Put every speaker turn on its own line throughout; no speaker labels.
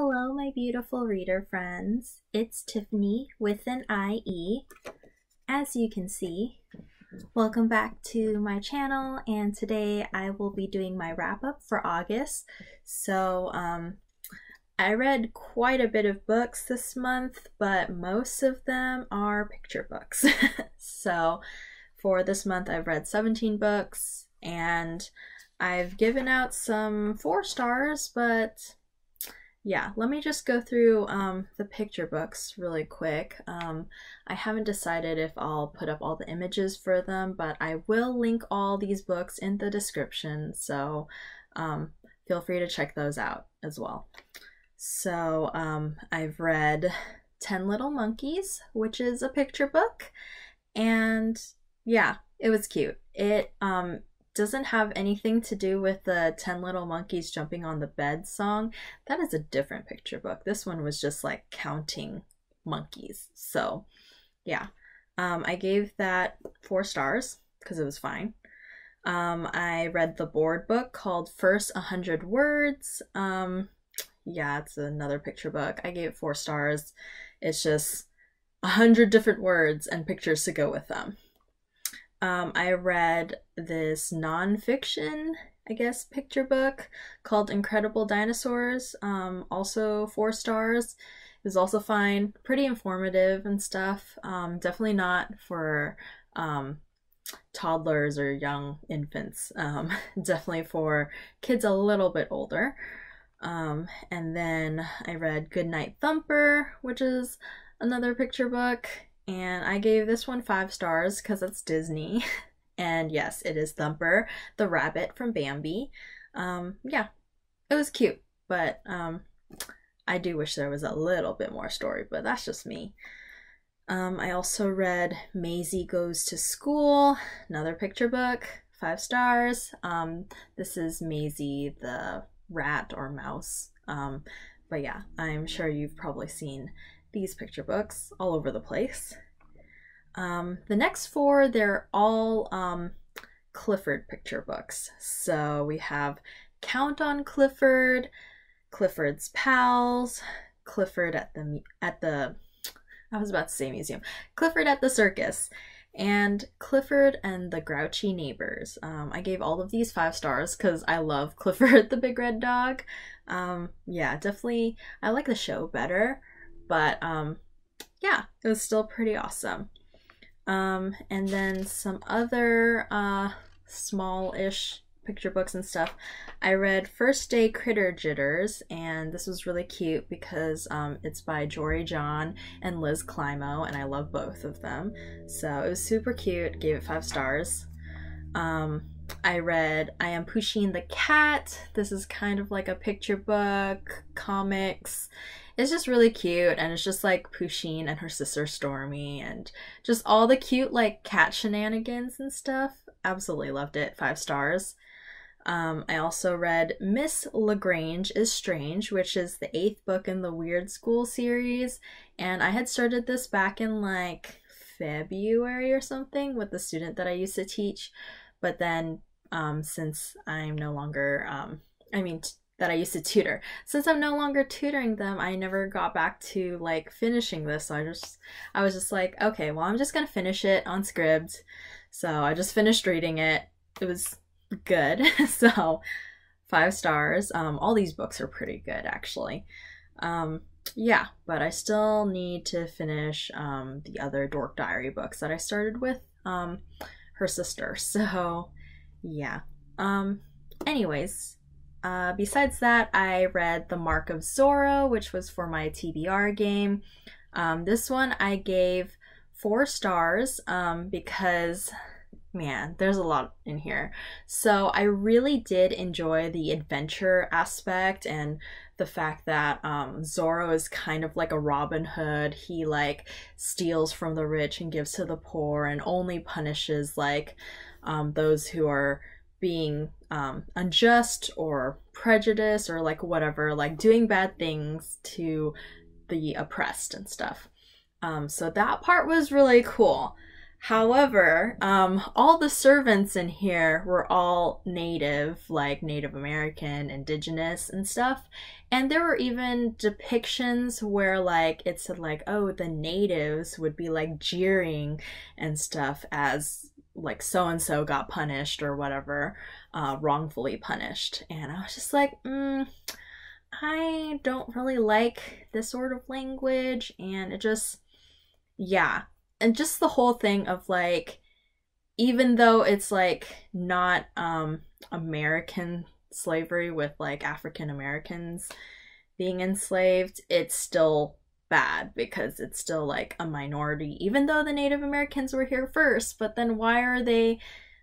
Hello, my beautiful reader friends. It's Tiffanie with an IE. As you can see, welcome back to my channel, and today I will be doing my wrap up for August. So, um, I read quite a bit of books this month, but most of them are picture books. so, for this month, I've read 17 books and I've given out some four stars, but yeah, let me just go through um, the picture books really quick. Um, I haven't decided if I'll put up all the images for them, but I will link all these books in the description, so um, feel free to check those out as well. So um, I've read 10 Little Monkeys, which is a picture book, and yeah, it was cute. It um, doesn't have anything to do with the 10 Little Monkeys Jumping on the Bed song. That is a different picture book. This one was just like counting monkeys. So, yeah. Um, I gave that four stars because it was fine. Um, I read the board book called First 100 Words. Um, yeah, it's another picture book. I gave it four stars. It's just a hundred different words and pictures to go with them um, I read this nonfiction, I guess, picture book called Incredible Dinosaurs. Um, also four stars. It was also fine, pretty informative and stuff. Um, definitely not for um, toddlers or young infants. Um, definitely for kids a little bit older. Um, and then I read Goodnight Thumper, which is another picture book and I gave this one five stars because it's Disney. and yes, it is Thumper, the rabbit from Bambi. Um, yeah, it was cute, but um, I do wish there was a little bit more story, but that's just me. Um, I also read Maisy Goes to School, another picture book, five stars. Um, this is Maisy the rat or mouse. Um, but yeah, I'm sure you've probably seen these picture books all over the place. Um, the next four, they're all um, Clifford picture books. So we have Count on Clifford, Clifford's Pals, Clifford at the at the I was about to say museum, Clifford at the circus, and Clifford and the Grouchy Neighbors. Um, I gave all of these five stars because I love Clifford the Big Red Dog. Um, yeah, definitely I like the show better, but um, yeah, it was still pretty awesome. Um, and then some other uh, small-ish picture books and stuff. I read First Day Critter Jitters, and this was really cute because um, it's by Jory John and Liz Climo, and I love both of them. So it was super cute, gave it five stars. Um, I read I Am Pusheen the Cat. This is kind of like a picture book, comics. It's just really cute and it's just like Pusheen and her sister Stormy and just all the cute like cat shenanigans and stuff. Absolutely loved it. Five stars. Um, I also read Miss LaGrange is Strange, which is the eighth book in the Weird School series. And I had started this back in like February or something with the student that I used to teach. But then um, since I'm no longer, um, I mean, that I used to tutor. Since I'm no longer tutoring them, I never got back to like finishing this. So I just, I was just like, okay, well, I'm just gonna finish it on Scribd. So I just finished reading it. It was good. so five stars. Um, all these books are pretty good actually. Um, yeah, but I still need to finish um, the other Dork Diary books that I started with um, her sister. So yeah. Um, anyways, uh, besides that, I read The Mark of Zorro, which was for my TBR game. Um, this one I gave four stars um, because, man, there's a lot in here. So I really did enjoy the adventure aspect and the fact that um, Zorro is kind of like a Robin Hood. He like steals from the rich and gives to the poor and only punishes like um, those who are being um, unjust or prejudice or like whatever, like doing bad things to the oppressed and stuff. Um, so that part was really cool. However, um, all the servants in here were all native, like Native American, indigenous, and stuff. And there were even depictions where, like, it said, like, oh, the natives would be like jeering and stuff as, like, so and so got punished or whatever, uh, wrongfully punished. And I was just like, mm, I don't really like this sort of language. And it just, yeah, and just the whole thing of like even though it's like not um American slavery with like African Americans being enslaved, it's still bad because it's still like a minority, even though the Native Americans were here first. But then why are they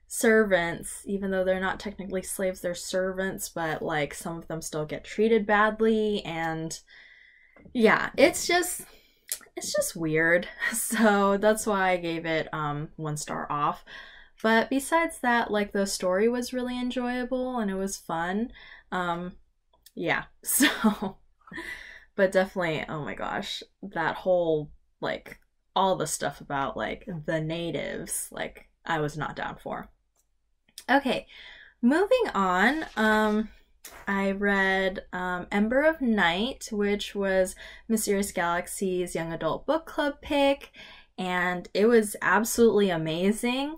servants, even though they're not technically slaves, they're servants, but like some of them still get treated badly? And yeah, it's just it's just weird. So that's why I gave it um, one star off. But besides that, like the story was really enjoyable and it was fun. Um, yeah, so, but definitely, oh my gosh, that whole like all the stuff about like the natives, like I was not down for. Okay, moving on. Um, I read um, Ember of Night, which was Mysterious Galaxy's young adult book club pick, and it was absolutely amazing.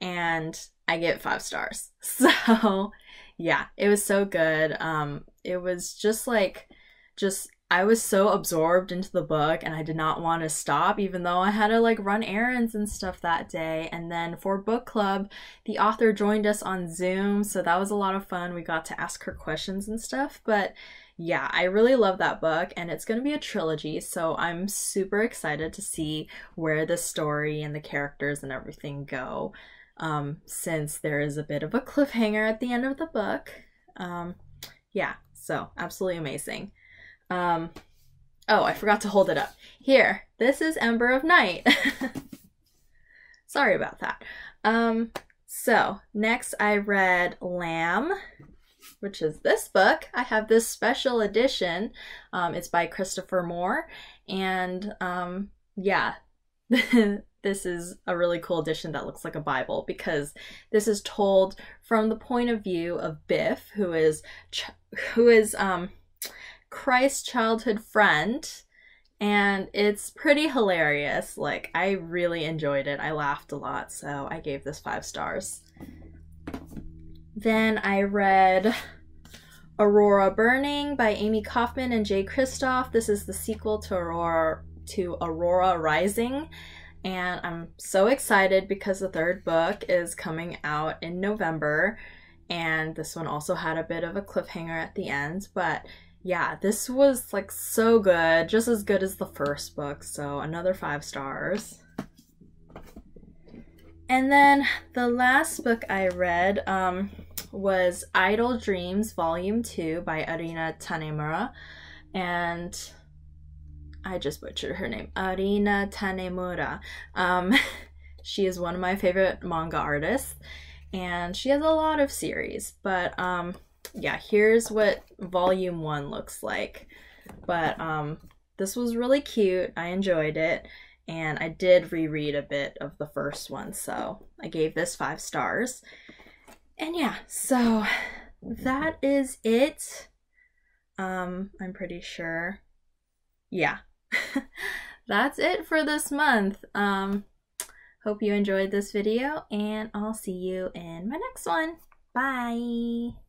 And I get five stars. So, yeah, it was so good. Um, it was just like, just I was so absorbed into the book and I did not want to stop, even though I had to like run errands and stuff that day. And then for book club, the author joined us on Zoom, so that was a lot of fun. We got to ask her questions and stuff. But yeah, I really love that book, and it's going to be a trilogy, so I'm super excited to see where the story and the characters and everything go. Um, since there is a bit of a cliffhanger at the end of the book. Um, yeah, so absolutely amazing. Um, oh, I forgot to hold it up. Here, this is Ember of Night. Sorry about that. Um, so next I read Lamb, which is this book. I have this special edition. Um, it's by Christopher Moore, and um, yeah, this is a really cool edition that looks like a Bible because this is told from the point of view of Biff, who is who is um Christ's childhood friend and it's pretty hilarious. Like, I really enjoyed it. I laughed a lot, so I gave this five stars. Then I read Aurora Burning by Amie Kaufman and Jay Kristoff. This is the sequel to Aurora to Aurora Rising. And I'm so excited because the third book is coming out in November. And this one also had a bit of a cliffhanger at the end, but yeah, this was like so good, just as good as the first book, so another five stars. And then the last book I read um, was Idol Dreams Volume 2 by Arina Tanemura. And I just butchered her name. Arina Tanemura. Um, she is one of my favorite manga artists. And she has a lot of series, but um, yeah, here's what volume one looks like. But um, this was really cute. I enjoyed it. And I did reread a bit of the first one, so I gave this five stars. And yeah, so that is it. Um, I'm pretty sure. Yeah. That's it for this month. Um, hope you enjoyed this video, and I'll see you in my next one. Bye!